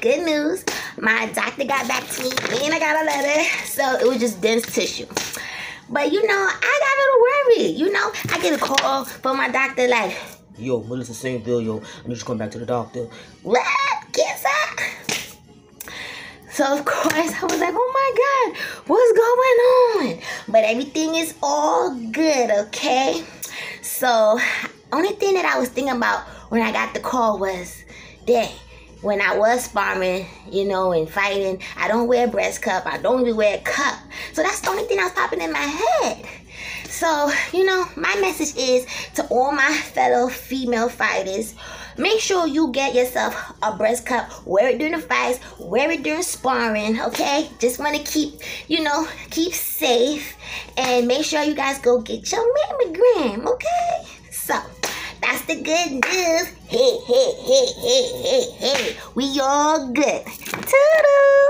good news. My doctor got back to me and I got a letter. So it was just dense tissue. But you know, I got a little worried. You know, I get a call from my doctor like, Yo, Melissa St. Vil, yo, I'm just going back to the doctor. what? Cancer? So of course I was like, oh my God, what's going on? But everything is all good, okay? So only thing that I was thinking about when I got the call was, dang, when I was sparring, you know, and fighting, I don't wear a breast cup. I don't even wear a cup. So that's the only thing that was popping in my head. So, you know, my message is to all my fellow female fighters make sure you get yourself a breast cup. Wear it during the fights, wear it during sparring, okay? Just want to keep, you know, keep safe and make sure you guys go get your mammogram, okay? The good news. Hey, hey, hey, hey, hey, hey. We all good. Toodles.